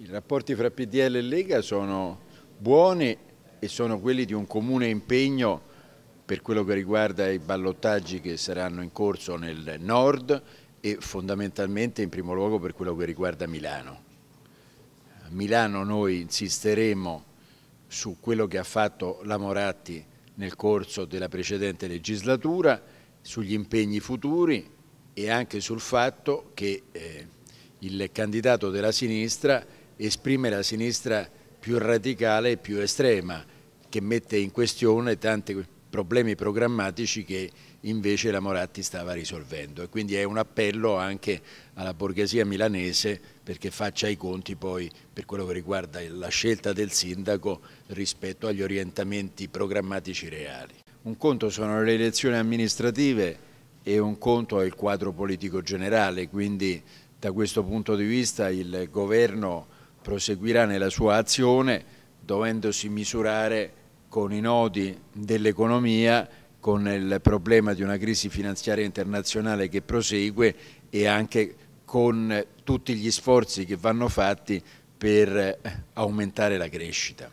I rapporti fra PDL e Lega sono buoni e sono quelli di un comune impegno per quello che riguarda i ballottaggi che saranno in corso nel nord e fondamentalmente in primo luogo per quello che riguarda Milano. A Milano noi insisteremo su quello che ha fatto la Moratti nel corso della precedente legislatura, sugli impegni futuri e anche sul fatto che eh, il candidato della sinistra esprime la sinistra più radicale e più estrema, che mette in questione tanti problemi programmatici che invece la Moratti stava risolvendo e quindi è un appello anche alla borghesia milanese perché faccia i conti poi per quello che riguarda la scelta del sindaco rispetto agli orientamenti programmatici reali. Un conto sono le elezioni amministrative e un conto è il quadro politico generale, quindi da questo punto di vista il governo proseguirà nella sua azione dovendosi misurare con i nodi dell'economia, con il problema di una crisi finanziaria internazionale che prosegue e anche con tutti gli sforzi che vanno fatti per aumentare la crescita.